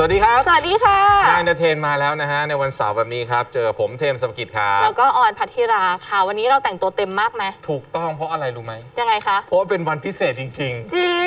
สวัสดีครับ สวัสดีค่ะนายเดเทนมาแล้วนะฮะในวันเสาร์แบบนี้ครับ เจอผมเทมสมกิจครับแล้วก็ออนพัทธิราค่ะ วันนี้เราแต่งตัวเต็มมากไหมถูกต้องเพราะอะไรรู้ไหมยังไงคะ เพราะว่าเป็นวันพิเศษจริงจริง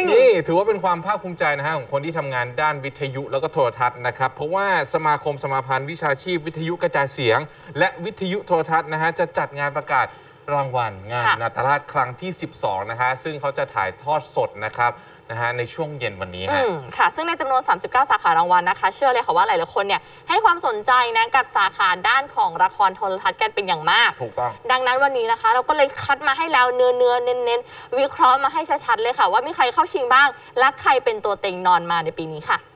ๆนี่ถือว่าเป็นความภาคภูมิใจนะฮะของคนที่ทำงานด้านวิทยุแล้วก็โทรทัศน์นะครับ เพราะว่าสมาคมสมาพันธ์วิชาชีพวิทยุกระจายเสียง และวิทยุโทรทัศน์นะฮะจะจัดงานประกาศรางวัลงานค่ะ นาตราชครั้งที่ 12 นะฮะซึ่งเขาจะถ่ายทอดสดนะครับ นะฮะในช่วงเย็นวันนี้อืฮะมค่ะ ซึ่งในจำนวน 39 สาขารางวัลนะคะ เชื่อเลยค่ะว่าหลายๆคนเนี่ยให้ความสนใจนะกับสาขาด้านของละครโทรทัศน์กันเป็นอย่างมาก ถูกต้อง ดังนั้นวันนี้นะคะ เราก็เลยคัดมาให้แล้วเนื้อเนื้อๆเน้นเน้นๆวิเคราะห์มาให้ชัดๆเลยค่ะ ว่ามีใครเข้าชิงบ้าง และใครเป็นตัวเต็งนอนมาในปีนี้ค่ะราง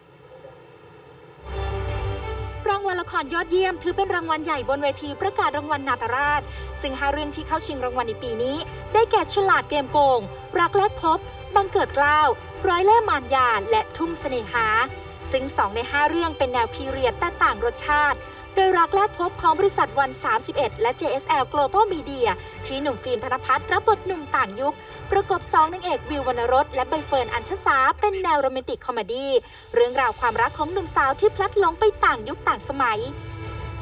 วัลละครยอดเยี่ยม ถือเป็นรางวัลใหญ่บนเวทีประกาศรางวัลนาตราช ซึ่งห้าเรื่องที่เข้าชิงรางวัลในปีนี้ ได้แก่ฉลาดเกมโกง รักแรกพบ บังเกิดเกล้า ร้อยเล่ห์มารยาและทุ่งเสน่หา ซึ่งสองในห้าเรื่องเป็นแนว period แต่ต่างรสชาติ โดยรักแรกพบของบริษัท One 31 และ JSL Global Media ที่หนุ่มฟิล์มธนพัฒน์รับบทหนุ่มต่างยุค ประกบสองนางเอกวิววรรณรสและใบเฟิร์นอัญชสาเป็นแนว romantic comedy เรื่องราวความรักของหนุ่มสาวที่พลัดหลงไปต่างยุคต่างสมัย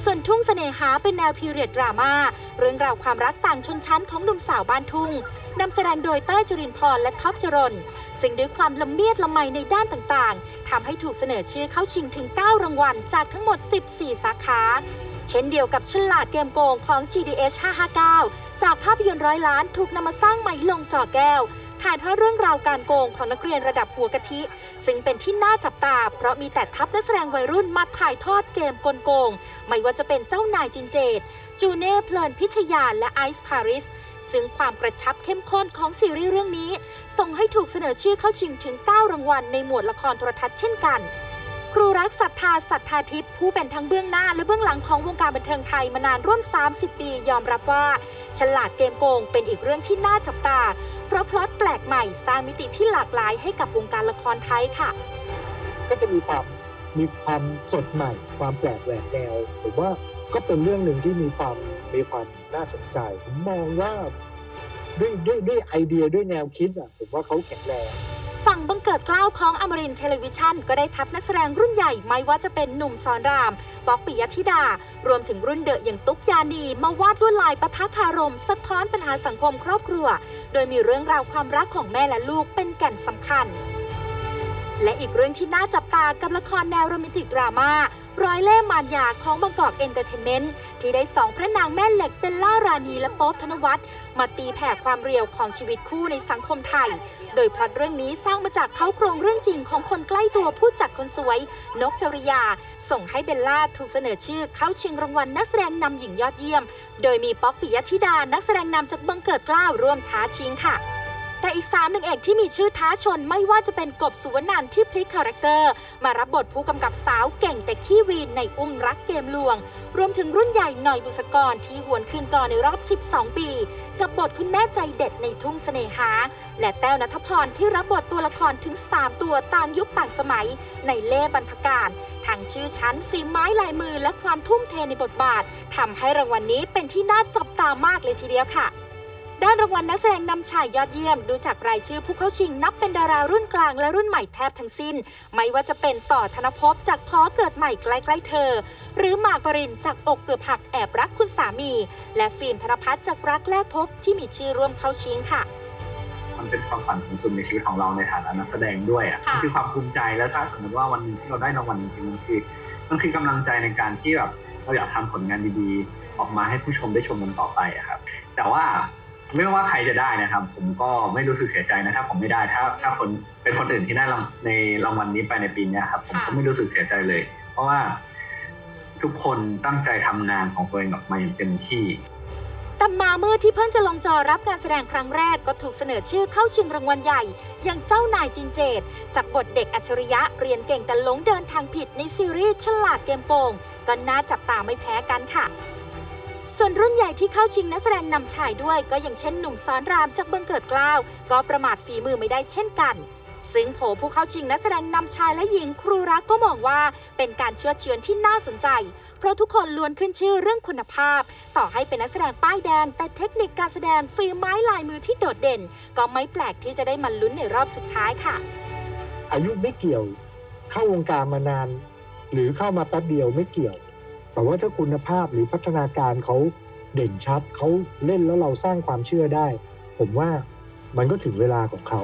ส่วนทุ่งเสน่หาเป็นแนว period ดราม่าเรื่องราวความรักต่างชนชั้นของหนุ่มสาวบ้านทุ่งนำแสดงโดยเต้ยจรินพรและท็อปจรน ซึ่งด้วยความละเมียดละไมในด้านต่างๆทำให้ถูกเสนอชื่อเข้าชิงถึง 9 รางวัล จากทั้งหมด 14 สาขา เช่นเดียวกับฉลาดเกมโกงของ GDH 559 จากภาพยนตร์ร้อยล้านถูกนำมาสร้างใหม่ลงจอแก้วถ่ายทอดเรื่องราวการโกงของนักเรียนระดับหัวกะทิ ซึ่งเป็นที่น่าจับตา เพราะมีแต่ทัพนักแสดงวัยรุ่นมาถ่ายทอดเกมกลโกง ไม่ว่าจะเป็นเจ้านายจินเจษฎ์ จูเน่เพลินพิชยาและไอซ์พาริส ซึ่งความกระชับเข้มข้นของซีรีส์เรื่องนี้ ส่งให้ถูกเสนอชื่อเข้าชิงถึง 9 รางวัลในหมวดละครโทรทัศน์เช่นกัน ครูรักศรัทธาศรัทธาทิพย์ผู้เป็นทั้งเบื้องหน้าและเบื้องหลังของวงการบันเทิงไทยมานานร่วม 30 ปี ยอมรับว่า ฉลาดเกมโกงเป็นอีกเรื่องที่น่าจับตา เพราะพล็อตแปลกใหม่สร้างมิติที่หลากหลายให้กับวงการละครไทยค่ะ ก็จะมีความมีความสดใหม่ ความแปลกแหวกแนวผมว่าก็เป็นเรื่องหนึ่งที่มีความ มีความน่าสนใจ ผมมองว่าด้วยด้วยด้วยไอเดียด้วยแนวคิดอะผมว่าเขาแข็งแรงฝั่งบังเกิดกล้าวของอมรินเทเลวิชันก็ได้ทับนักแสดงรุ่นใหญ่ไม่ว่าจะเป็นหนุ่มสอนรามบอกปิยธิดา รวมถึงรุ่นเดอะอย่างตุ๊กยานี มาวาดลวดลายปะทะคารม สะท้อนปัญหาสังคมครอบครัว โดยมีเรื่องราวความรักของแม่และลูกเป็นแก่นสำคัญ และอีกเรื่องที่น่าจับตากับละครแนวโรแมนติกดราม่า ร้อยเล่ห์มารยาของ Bangkok Entertainment ที่ได้สองพระนางแม่เหล็กเบลล่าราณีและโป๊บธนวัฒน์มาตีแผ่ความ real ของชีวิตคู่ในสังคมไทย โดยพล็อตเรื่องนี้สร้างมาจากเค้าโครงเรื่องจริงของคนใกล้ตัวผู้จัดคนสวย นกจริยา ส่งให้เบลล่าถูกเสนอชื่อเข้าชิงรางวัลนักแสดงนำหญิงยอดเยี่ยม โดยมีป๊อกปิยธิดานักแสดงนำจากบังเกิดเกล้าร่วมท้าชิงค่ะ แต่อีก3นางเอกที่มีชื่อท้าชนไม่ว่าจะเป็นกบสุวนันท์ที่พลิก character มารับบทผู้กำกับสาวเก่งแต่ขี้วีนในอุ้มรักเกมลวง รวมถึงรุ่นใหญ่หน่อยบุษกรที่หวนคืนจอในรอบ 12 ปี กับบทคุณแม่ใจเด็ดในทุ่งเสน่หา และแต้วณฐพรที่รับบทตัวละครถึง 3 ตัวต่างยุคต่างสมัย ในเล่ห์บรรพกาลทั้งชื่อชั้นฝีไม้ลายมือและความทุ่มเทในบทบาททำให้รางวัลนี้เป็นที่น่าจับตามากเลยทีเดียวค่ะ ด้านรางวัลนักแสดงนำชายยอดเยี่ยม ดูจากรายชื่อผู้เข้าชิงนับเป็นดารารุ่นกลางและรุ่นใหม่แทบทั้งสิ้น ไม่ว่าจะเป็นต่อธนภพจากขอเกิดใหม่ใกล้ๆเธอ หรือหมากปรินจากอกเกือบหักแอบรักคุณสามี และฟิล์มธนพัฒน์จากรักแรกพบที่มีชื่อร่วมเข้าชิงค่ะมันเป็นความฝันสูงสุดในชีวิตของเราในฐานะนักแสดงด้วยอะค่ะมันคือความภูมิใจแล้วถ้าสมมติว่าวันหนึงที่เราได้รางวัลจริงๆมันคือมันคือกำลังใจในการที่แบบเราอยากทำผลงานดีๆ ออกมาให้ผู้ชมได้ชมกันต่อไปอะครับ แต่ว่า ไม่ว่าใครจะได้นะครับ ผมก็ไม่รู้สึกเสียใจนะถ้าผมไม่ได้ ถ้าถ้าคนเป็นคนอื่นที่ได้รางในรางวัลนี้ไปในปีเนี้ยครับ ผมก็ไม่รู้สึกเสียใจเลย เพราะว่าทุกคนตั้งใจทำงานของตัวเองออกมาอย่างเต็มที่แต่มาเมื่อที่เพิ่งจะลงจอรับการแสดงครั้งแรกก็ถูกเสนอชื่อเข้าชิงรางวัลใหญ่ อย่างเจ้านายจินเจต จากบทเด็กอัจฉริยะเรียนเก่งแต่หลงเดินทางผิดในซีรีส์ฉลาดเกมโกงก็น่าจับตาไม่แพ้กันค่ะ ส่วนรุ่นใหญ่ที่เข้าชิงนักแสดงนำชายด้วย ก็อย่างเช่นหนุ่มซ้อนรามจากเบังเกิดกล้าว ก็ประมาทฝีมือไม่ได้เช่นกัน ซึ่งโผผู้เข้าชิงนักแสดงนำชายและหญิงครูรักก็มองว่า เป็นการเชื่อเชือนที่น่าสนใจ เพราะทุกคนล้วนขึ้นชื่อเรื่องคุณภาพ ต่อให้เป็นนักแสดงป้ายแดง แต่เทคนิคการแสดงฝีไม้ลายมือที่โดดเด่น ก็ไม่แปลกที่จะได้มาลุ้นในรอบสุดท้ายค่ะ อายุไม่เกี่ยว เข้าวงการมานาน หรือเข้ามาแป๊บเดียวไม่เกี่ยว แต่ว่าถ้าคุณภาพหรือพัฒนาการเขาเด่นชัดเขาเล่นแล้วเราสร้างความเชื่อได้ ผมว่ามันก็ถึงเวลาของเขา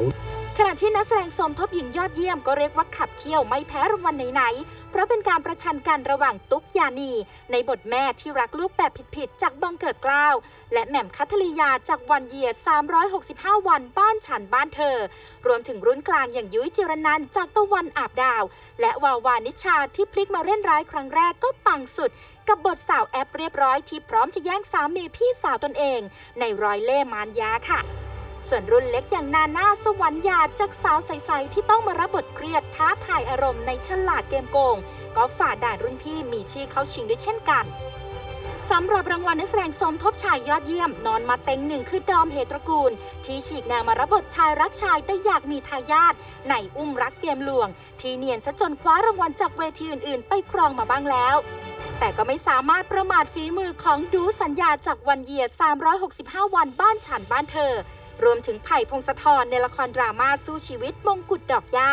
ขณะที่นักแสดงสมทบหญิงยอดเยี่ยมก็เรียกว่าขับเคี่ยวไม่แพ้รางวัลไหนๆ เพราะเป็นการประชันกันระหว่างตุ๊กยานี ในบทแม่ที่รักลูกแบบผิดๆ จากบังเกิดกล้าว และแหม่มคัทลียาจากวันเยียร์365 วันบ้านฉันบ้านเธอ รวมถึงรุ่นกลางอย่างยุ้ยจิรนันจากตะวันอาบดาว และวาวานิชาที่พลิกมาเล่นร้ายครั้งแรกก็ปังสุด กับบทสาวแอปเรียบร้อยที่พร้อมจะแย่งสามีพี่สาวตนเอง ในรอยเล่มารยาค่ะ ส่วนรุ่นเล็กอย่างนาน่าสวรรค์ยาจากสาวใสๆที่ต้องมารับบทเครียดท้าทายอารมณ์ในฉลาดเกมโกง ก็ฝ่าด่านรุ่นพี่มีชื่อเข้าชิงด้วยเช่นกันสำหรับรางวัลนักแสดงสมทบชายยอดเยี่ยม นอนมาเต็งหนึ่งคือดอมเหตระกูล ที่ฉีกแนวมารับบทชายรักชายแต่อยากมีทายาทในอุ้มรักเกมหลวง ที่เนียนซะจนคว้ารางวัลจากเวทีอื่นๆ ไปครองมาบ้างแล้ว แต่ก็ไม่สามารถประมาทฝีมือของดูสัญญาจากวันเยียร์365 วันบ้านฉันบ้านเธอ รวมถึงไผ่พงศธรในละครดราม่าสู้ชีวิตมงกุฎดอกหญ้า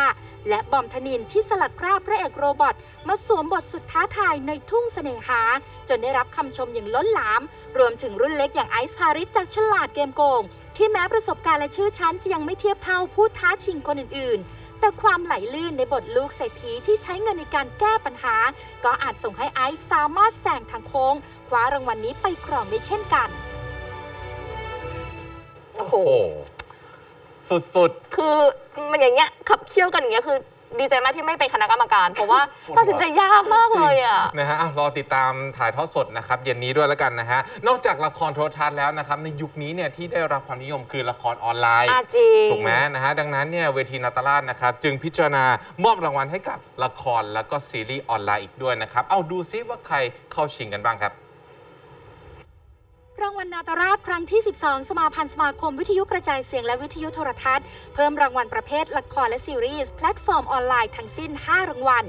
และบอมธนินที่สลัดคราบพระเอกโรบอทมาสวมบทสุดท้าทายในทุ่งเสน่หา จนได้รับคำชมอย่างล้นหลาม รวมถึงรุ่นเล็กอย่างไอซ์พาริสจากฉลาดเกมโกง ที่แม้ประสบการณ์และชื่อชั้นจะยังไม่เทียบเท่าผู้ท้าชิงคนอื่น ๆแต่ความไหลลื่นในบทลูกเศรษฐีที่ใช้เงินในการแก้ปัญหา ก็อาจส่งให้ไอซ์สามารถแซงทางโค้งคว้ารางวัลนี้ไปครองได้เช่นกัน โอ้โหโอ้สุดคือมันอย่างเงี้ยขับเคี่ยวกันอย่างเงี้ยคือดีใจมากที่ไม่เป็นคณะกรรมการ เพราะว่าตัดสินใจยากมากเลยอะ ๆนะฮะอะรอติดตามถ่ายทอดสดนะครับเย็นนี้ด้วยแล้วกันนะฮะนอกจากละครโทรทัศน์แล้วนะครับในยุคนี้เนี่ยที่ได้รับความนิยมคือละครออนไลน์ อาจริง ถูกไหมนะฮะดังนั้นเนี่ยเวทีนาตาลาดนะครับ จึงพิจารณามอบรางวัลให้กับละครแล้วก็ซีรีส์ออนไลน์อีกด้วยนะครับ เอาดูซิว่าใครเข้าชิงกันบ้างครับ รางวัลนาฏราชครั้งที่ 12 สมาพันธ์สมาคมวิทยุกระจายเสียงและวิทยุโทรทัศน์ เพิ่มรางวัลประเภทละครและซีรีส์แพลตฟอร์มออนไลน์ทั้งสิ้น 5 รางวัล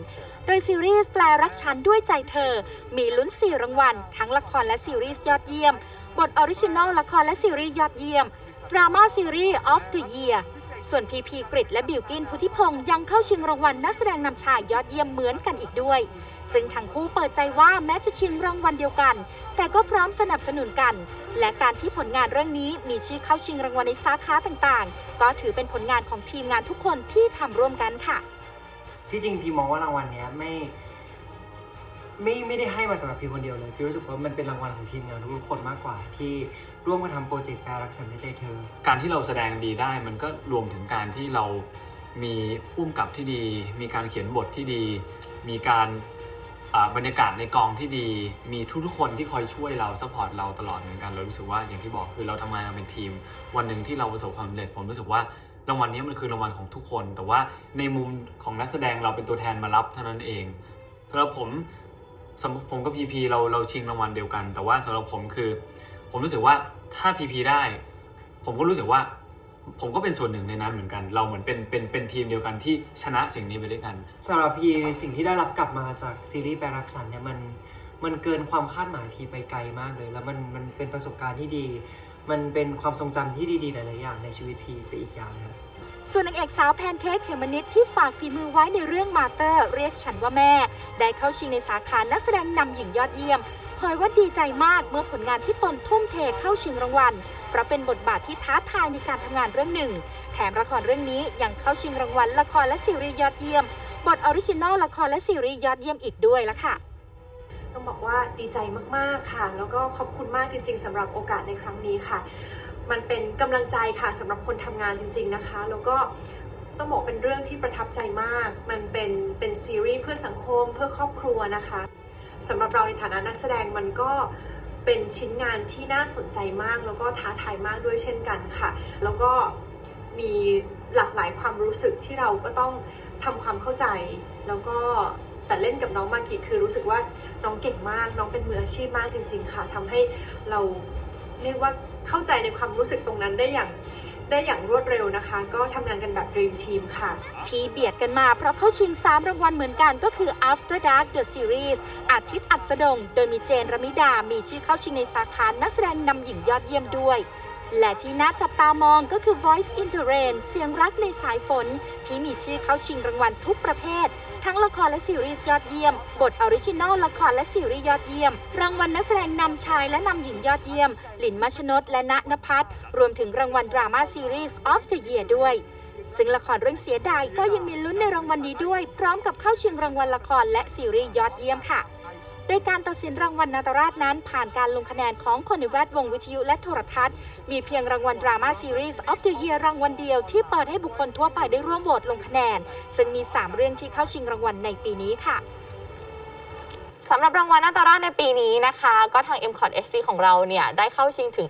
โดยซีรีส์แปลรักฉันด้วยใจเธอ มีลุ้น 4 รางวัล ทั้งละครและซีรีส์ยอดเยี่ยม บท original ละครและซีรีส์ยอดเยี่ยม drama series of the year ส่วนพีพีกฤษฏ์และบิวกิ้นพุทธิพงศ์ยังเข้าชิงรางวัลนักแสดงนำชายยอดเยี่ยมเหมือนกันอีกด้วย ซึ่งทั้งคู่เปิดใจว่าแม้จะชิงรางวัลเดียวกัน แต่ก็พร้อมสนับสนุนกัน และการที่ผลงานเรื่องนี้มีชื่อเข้าชิงรางวัลในสาขาต่างๆ ก็ถือเป็นผลงานของทีมงานทุกคนที่ทำร่วมกันค่ะ ที่จริงพี่มองว่ารางวัลนี้ไม่ ไม่ไม่ได้ให้มาสำหรับพี่คนเดียวเลยพี่รู้สึกว่ามันเป็นรางวัลของทีมงานทุกคนมากกว่า ที่ร่วมกันทำโปรเจกต์แปลรักฉันไม่ใจเธอ การที่เราแสดงดีได้มันก็รวมถึงการที่เรามีผู้กำกับที่ดี มีการเขียนบทที่ดี มีการบรรยากาศในกองที่ดี มีทุกๆคนที่คอยช่วยเรา support เราตลอดเหมือนกันเรารู้สึกว่าอย่างที่บอกคือเราทำงานกันเป็นทีม วันหนึ่งที่เราประสบความสำเร็จผมรู้สึกว่ารางวัลนี้มันคือรางวัลของทุกคน แต่ว่าในมุมของนักแสดงเราเป็นตัวแทนมารับเท่านั้นเองสำหรับผม สำหรับผมกับพีพีเราเราชิงรางวัลเดียวกัน แต่ว่าสำหรับผมคือ ผมรู้สึกว่าถ้าพีพีได้ ผมก็รู้สึกว่า ผมก็เป็นส่วนหนึ่งในนั้นเหมือนกัน เราเหมือนเป็นเป็นเป็นทีมเดียวกันที่ชนะสิ่งนี้ไปด้วยกันสำหรับพีสิ่งที่ได้รับกลับมาจากซีรีส์แปลรักฉันเนี่ยมันมันเกินความคาดหมายพีไปไกลมากเลย แล้วมันมันเป็นประสบการณ์ที่ดี มันเป็นความทรงจำที่ดีๆหลายๆอย่างในชีวิตพีไปอีกอย่างครับ ส่วนนางเอกสาวแพนเค้กเขมมนิดที่ฝากฝีมือไว้ในเรื่องมาเตอร์ เรียกฉันว่าแม่ ได้เข้าชิงในสาขานักแสดงนำหญิงยอดเยี่ยมเผยว่าดีใจมากเมื่อผลงานที่ตนทุ่มเทเข้าชิงรางวัล เพราะเป็นบทบาทที่ท้าทายในการทำงานเรื่องหนึ่ง แถมละครเรื่องนี้ยังเข้าชิงรางวัลละครและซีรีส์ยอดเยี่ยม บท original ละครและซีรีส์ยอดเยี่ยมอีกด้วยละค่ะต้องบอกว่าดีใจมาก ๆ ค่ะ แล้วก็ขอบคุณมากจริง ๆสำหรับโอกาสในครั้งนี้ค่ะ มันเป็นกำลังใจค่ะสำหรับคนทำงานจริง ๆนะคะ แล้วก็ต้องบอกเป็นเรื่องที่ประทับใจมาก มันเป็นเป็นซีรีส์เพื่อสังคมเพื่อครอบครัวนะคะสำหรับเราในฐานะนักแสดงมันก็เป็นชิ้นงานที่น่าสนใจมาก แล้วก็ท้าทายมากด้วยเช่นกันค่ะ แล้วก็มีหลากหลายความรู้สึกที่เราก็ต้องทำความเข้าใจ แล้วก็แต่เล่นกับน้องมากิคือรู้สึกว่าน้องเก่งมาก น้องเป็นมืออาชีพมากจริง ๆ ค่ะทำให้เราเรียกว่า เข้าใจในความรู้สึกตรงนั้นได้อย่างได้อย่างรวดเร็วนะคะ ก็ทำงานกันแบบ Dream Team ค่ะ ที่เบียดกันมาเพราะเข้าชิง 3 รางวัลเหมือนกันก็คือ After Dark The Series อาทิตย์อัศดง โดยมีเจนรมิดา มีชื่อเข้าชิงในสาขานักแสดงนำหญิงยอดเยี่ยมด้วย และที่น่าจับตามองก็คือ Voice in the Rain เสียงรักในสายฝน ที่มีชื่อเข้าชิงรางวัลทุกประเภท ทั้งละครและซีรีส์ยอดเยี่ยม บท original ละครและซีรีส์ยอดเยี่ยม รางวัลนักแสดงนำชายและนำหญิงยอดเยี่ยม หลินมัชนดและณนภัทรรวมถึงรางวัลดราม่าซีรีส์ of the year ด้วยซึ่งละครเรื่องเสียดายก็ยังมีลุ้นในรางวัลนี้ด้วย พร้อมกับเข้าชิงรางวัลละครและซีรีส์ยอดเยี่ยมค่ะ โดยการตัดสินรางวัลนาตราชนั้น ผ่านการลงคะแนนของคนในแวดวงวิทยุและโทรทัศน์ มีเพียงรางวัลดราม่าซีรีส์ of the year รางวัลเดียวที่เปิดให้บุคคลทั่วไปได้ร่วมโหวตลงคะแนน ซึ่งมี 3 เรื่องที่เข้าชิงรางวัลในปีนี้ค่ะ สำหรับรางวัลนาตาราชในปีนี้นะคะ ก็ทาง m c o t HD ของเราเนี่ย ได้เข้าชิงถึง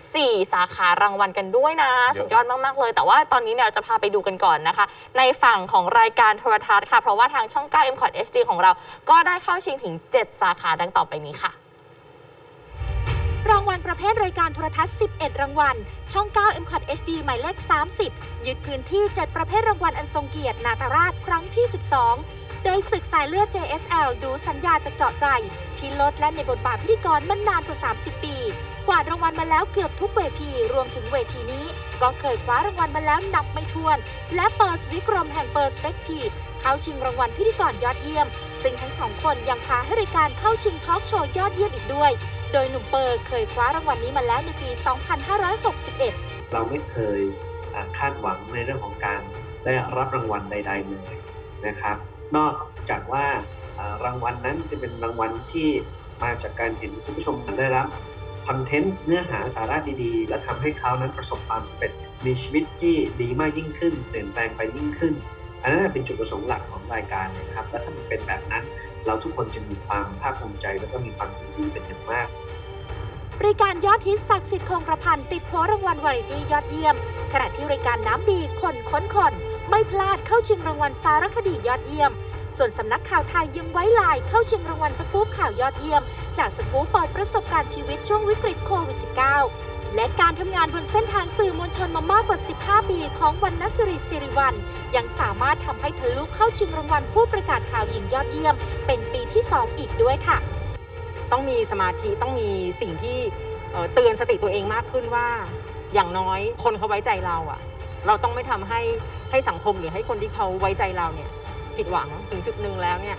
14 สาขารางวัลกันด้วยนะเยอะสุดยอดมาก ๆ เลย แต่ว่าตอนนี้เนี่ยเราจะพาไปดูกันก่อนนะคะ ในฝั่งของรายการโทรทัศน์ค่ะ เพราะว่าทางช่อง 9 m c o t HD ของเรา ก็ได้เข้าชิงถึง 7 สาขาดังต่อไปนี้ค่ะรางวัลประเภทรายการโทรทัศน์ 11 รางวัล ช่อง 9 m c o t HD หมายเลข 30 ยึดพื้นที่ 7 ประเภทรางวัลอันทรงเกียรตินาตราชครั้งที่ 12 โดยศึกสายเลือด JSL ดูสัญญาจากเจาะใจ ที่ลดและในบทบาทพิธีกรมานานกว่า 30 ปี กวาดรางวัลมาแล้วเกือบทุกเวทีรวมถึงเวทีนี้ ก็เคยคว้ารางวัลมาแล้วนับไม่ถ้วน และเปิร์สวิกรมแห่งเปอร์สเปกทีฟเข้าชิงรางวัลพิธีกรยอดเยี่ยม ซึ่งทั้งสองคนยังพาให้รายการเข้าชิงทอล์กโชว์ยอดเยี่ยมอีกด้วย โดยหนุ่มเปอร์เคยคว้ารางวัลนี้มาแล้วในปี 2561 เราไม่เคยคาดหวังในเรื่องของการได้รับรางวัลใด ๆ เลยนะครับ นอกจากว่ารางวัลนั้นจะเป็นรางวัลที่มาจากการเห็นคุณผู้ชมได้รับคอนเทนต์เนื้อหาสาระดีๆ และทำให้เขานั้นประสบความสำเร็จมีชีวิตที่ดีมากยิ่งขึ้นเปลี่ยนแปลงไปยิ่งขึ้น อันนั้นเป็นจุดประสงค์หลักของรายการนะครับ และถ้ามันเป็นแบบนั้น เราทุกคนจะมีความภาคภูมิใจ แล้วก็มีความยินดีเป็นอย่างมากรายการยอดฮิตศักดิ์สิทธิ์คงกระพันติดโพรางวัลวาไรตี้ยอดเยี่ยม ขณะที่รายการน้ำดีคนค้นคน ไม่พลาดเข้าชิงรางวัลสารคดียอดเยี่ยม ส่วนสำนักข่าวไทยยังไว้ลายเข้าชิงรางวัลสกู๊ปข่าวยอดเยี่ยม จากสกู๊ปเปิดประสบการณ์ชีวิตช่วงวิกฤตโควิด -19 และการทำงานบนเส้นทางสื่อมวลชนมามากกว่า 15 ปีของวรรณศิริสิริวัลยังสามารถทำให้ทะลุเข้าชิงรางวัลผู้ประกาศข่าวหญิงยอดเยี่ยม เป็นปีที่ 2 อีกด้วยค่ะ ต้องมีสมาธิต้องมีสิ่งที่เตือนสติตัวเองมากขึ้นว่า อย่างน้อยคนเขาไว้ใจเราอะ เราต้องไม่ทำให้ให้สังคมหรือให้คนที่เขาไว้ใจเราเนี่ยผิดหวังถึงจุดหนึ่งแล้วเนี่ย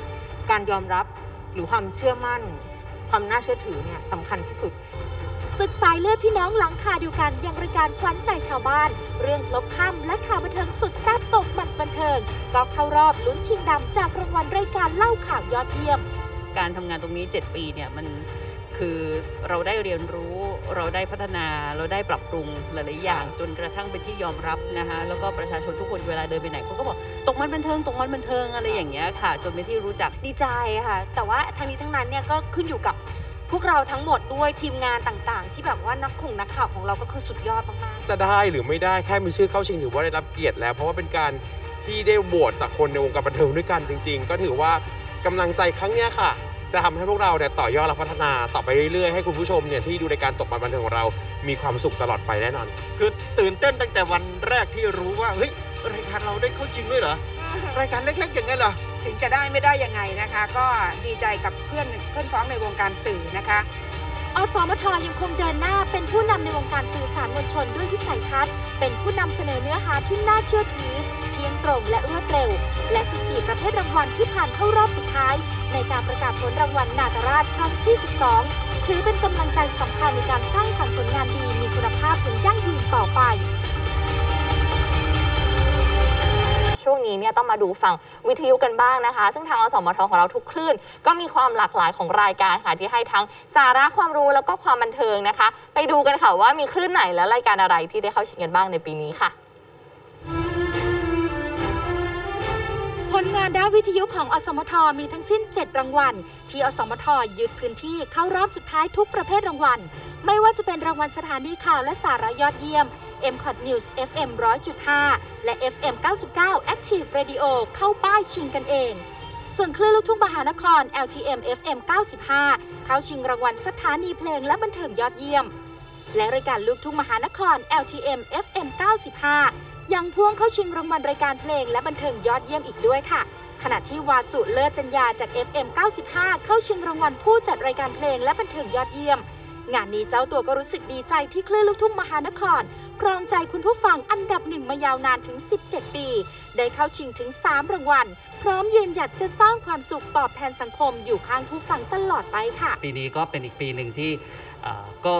การยอมรับหรือความเชื่อมั่น ความน่าเชื่อถือเนี่ยสำคัญที่สุดศึกสายเลือดพี่น้องหลังคาเดียวกันยังรายการขวัญใจชาวบ้าน เรื่องครบค่ำและข่าวบันเทิงสุดแซ่บตกมันบันเทิง ก็เข้ารอบลุ้นชิงดำจากรางวัลรายการเล่าข่าวยอดเยี่ยม การทำงานตรงนี้ 7 ปีเนี่ยมัน คือเราได้เรียนรู้เราได้พัฒนาเราได้ปรับปรุงหลายๆอย่าง จนกระทั่งเป็นที่ยอมรับนะคะแล้วก็ประชาชนทุกคนเวลาเดินไปไหนเขาก็บอกตกมันบันเทิงตกมันบันเทิงอะไรอย่างเงี้ยค่ะ จนเป็นที่รู้จักดีใจค่ะ แต่ว่าทั้งนี้ทั้งนั้นเนี่ยก็ขึ้นอยู่กับพวกเราทั้งหมดด้วยทีมงานต่างๆ ที่แบบว่านักข่งนักข่าวของเราก็คือสุดยอดมากๆจะได้หรือไม่ได้แค่มีชื่อเข้าชิงถือว่าได้รับเกียรติแล้ว เพราะว่าเป็นการที่ได้โหวตจากคนในวงการบันเทิงด้วยกันจริง ๆ ก็ถือว่ากำลังใจครั้งเนี้ยค่ะ จะทำให้พวกเราเนี่ยต่อยอดและพัฒนาต่อไปเรื่อยๆ ให้คุณผู้ชมเนี่ยที่ดูรายการตกมันบันเทิงของเรา มีความสุขตลอดไปแน่นอน คือตื่นเต้นตั้งแต่วันแรกที่รู้ว่าเฮ้ยรายการเราได้เข้าจริงด้วยเหรอรายการเล็กๆ อย่างนั้นเหรอถึงจะได้ไม่ได้ยังไงนะคะ ก็ดีใจกับเพื่อนเพื่อนพ้องในวงการสื่อนะคะอสมทยังคงเดินหน้าเป็นผู้นำในวงการสื่อสารมวลชนด้วยวิสัยทัศน์ เป็นผู้นำเสนอเนื้อหาที่น่าเชื่อถือ เที่ยงตรงและรวดเร็ว และ 14 ประเภทรางวัลที่ผ่านเข้ารอบสุดท้าย ในการประกาศผลรางวัลนาตราชครั้งที่ 12 ถือเป็นกำลังใจสำคัญในการสร้างสรรค์ผลงานดีมีคุณภาพอย่างยั่งยืนต่อไปช่วงนี้เนี่ยต้องมาดูฝั่งวิทยุกันบ้างนะคะ ซึ่งทางอสมทของเราทุกคลื่น ก็มีความหลากหลายของรายการค่ะที่ให้ทั้งสาระความรู้แล้วก็ความบันเทิงนะคะ ไปดูกันค่ะว่ามีคลื่นไหนและรายการอะไรที่ได้เข้าชิงกันบ้างในปีนี้ค่ะ ผลงานด้านวิทยุของอสมทมีทั้งสิ้น 7 รางวัล ที่อสมทยึดพื้นที่เข้ารอบสุดท้ายทุกประเภทรางวัล ไม่ว่าจะเป็นรางวัลสถานีข่าวและสาระยอดเยี่ยม m c o t News FM 100.5 และ FM 99 Active Radio เข้าป้ายชิงกันเอง ส่วนคลื่นลูกทุ่งมหานคร LTM FM 95 เข้าชิงรางวัลสถานีเพลงและบันเทิงยอดเยี่ยม และรายการลูกทุ่งมหานคร LTM FM 95 ยังพ่วงเข้าชิงรางวัลรายการเพลงและบันเทิงยอดเยี่ยมอีกด้วยค่ะ ขณะที่วาสุเลิศจัญญาจาก FM 95 เข้าชิงรางวัลผู้จัดรายการเพลงและบันเทิงยอดเยี่ยม งานนี้เจ้าตัวก็รู้สึกดีใจที่คลื่นลูกทุ่งมหานครครองใจคุณผู้ฟังอันดับหนึ่งมายาวนานถึง 17 ปี ได้เข้าชิงถึง 3 รางวัล พร้อมยืนหยัดจะสร้างความสุขตอบแทนสังคมอยู่ข้างผู้ฟังตลอดไปค่ะ ปีนี้ก็เป็นอีกปีหนึ่งที่ก็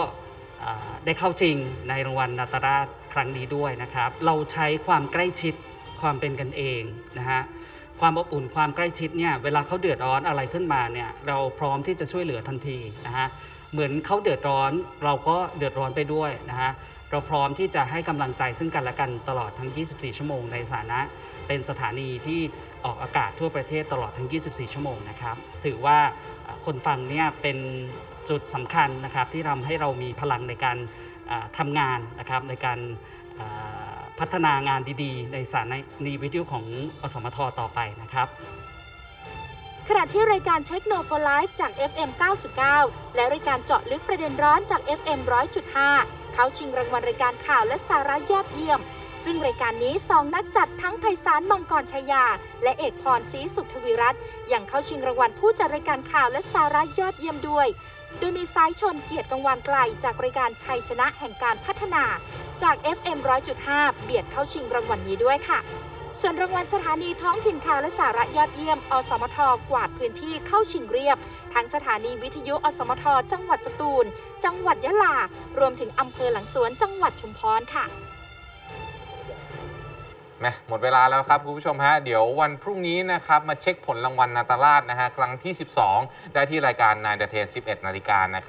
ได้เข้าชิงในรางวัลนาตราชครั้งนี้ด้วยนะครับ เราใช้ความใกล้ชิดความเป็นกันเองนะฮะความอบอุ่นความใกล้ชิดเนี่ยเวลาเขาเดือดร้อนอะไรขึ้นมาเนี่ยเราพร้อมที่จะช่วยเหลือทันทีนะฮะเหมือนเขาเดือดร้อนเราก็เดือดร้อนไปด้วยนะฮะเราพร้อมที่จะให้กำลังใจซึ่งกันและกันตลอดทั้ง 24 ชั่วโมงในฐานะ เป็นสถานีที่ออกอากาศทั่วประเทศตลอดทั้ง 24 ชั่วโมงนะครับ ถือว่าคนฟังเนี่ยเป็น จุดสำคัญนะครับที่ทำให้เรามีพลังในการทำงานนะครับในการพัฒนางานดีๆ ในสถานีวิทยุของอสมทต่อไปนะครับ ขณะที่รายการ Techno for Life จาก FM 99 และรายการเจาะลึกประเด็นร้อนจาก FM 100.5 เขาชิงรางวัลรายการข่าวและสาระยอดเยี่ยม ซึ่งรายการนี้สองนักจัดทั้งไพศาลมังกรชยา และเอกพรศรีสุขทวีรัตน์ยังเข้าชิงรางวัลผู้จัดรายการข่าวและสาระยอดเยี่ยมด้วย โดยมีสายชนเกียรติกังวานไกล จากรายการชัยชนะแห่งการพัฒนาจาก FM 100.5 เบียดเข้าชิงรางวัลนี้ด้วยค่ะ ส่วนรางวัลสถานีท้องถิ่นข่าวและสาระยอดเยี่ยม อสมท กวาดพื้นที่เข้าชิงเรียบ ทั้งสถานีวิทยุอสมท จังหวัดสตูล จังหวัดยะลา รวมถึงอำเภอหลังสวนจังหวัดชุมพรค่ะ แหมหมดเวลาแล้วครับคุณผู้ชมฮะเดี๋ยววันพรุ่งนี้นะครับมาเช็คผลรางวัลนาตาลาดนะฮะครั้งที่ 12 ได้ที่รายการนายเดเทน11 นาฬิกานะครับ